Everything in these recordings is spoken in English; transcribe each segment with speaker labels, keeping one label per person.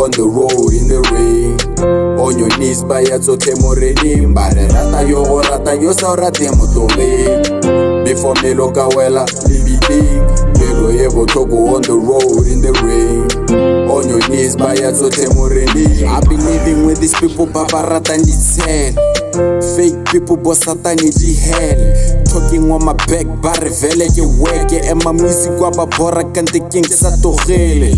Speaker 1: on the road in the rain. On your knees ba ya tsotlhe mo reneng ba re rata yo go rata yo sa o rate motogeng before melo ka wela lebiding melo ye botlhoko on the road in the rain on your ya tsotlhe mo reneng i been living with these people ba ba ratang ditshele fake people bo satane di hell talking on my back ba re vele ke weke. Ema music wa ba bora kante keng ke sa togele.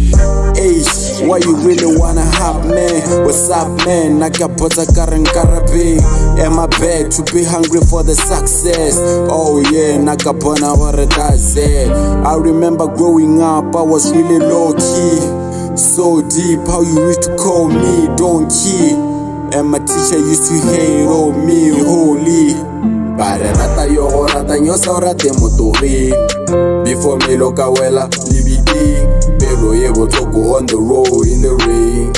Speaker 1: Hey, why you really wanna hop man? What's up man? Na ka botsa ka reng karabeng am I bad to be hungry for the success. Oh yeah na ka bona gore that's it I remember growing up I was really low key so deep how you used to call me donkey And my teacher used to hate on me, holy. Ba re rata yo go rata nyosa o rate motogeng before melo ka wela lebiding pelo ye botlhoko on the road in the rain.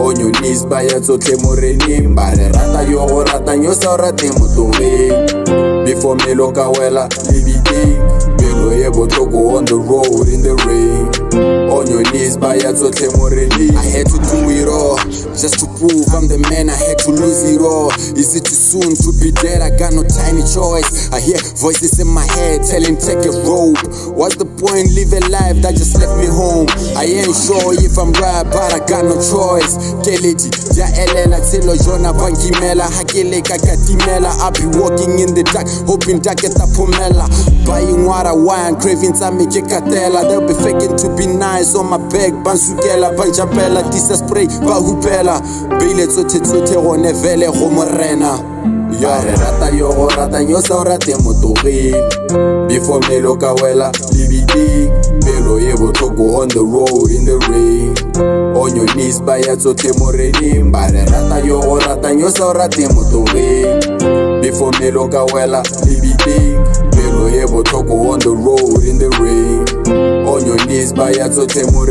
Speaker 1: On your knees ba ya tsotlhe mo reneng ba re rata yo go rata nyosa o rate motogeng before melo ka wela lebiding pelo ye botlhoko on the road in the rain on your knees ba ya tsotlhe I had to do it all just to prove I'm the man I had to lose it is it too soon to be dead? I got no tiny choice. I hear voices in my head telling take a rope. What's the point living life that just left me home? I ain't sure if I'm right but I got no choice. Keledi ja elela tshelo jona bankimela ha ke leka ka timela. I be walking in the dark hoping dark eta phumela buying water wine craving tsa me ke katela they'll be faking to be nice on my back. Ba nsukela ba njapela tisa spray ba hupela beile tsotlhe tsotlhe gone vele go morena. Ba re rata yo go rata nyosa o rate motogeng. Before melo ka wela lebiding pelo ye botlhoko on the road in the rain. On your knees ba ya tsotlhe mo reneng ba re rata yo go rata nyosa o rate motogeng. Before melo ka wela lebiding pelo ye botlhoko on the road in the rain. On your knees ba ya tsotlhe mo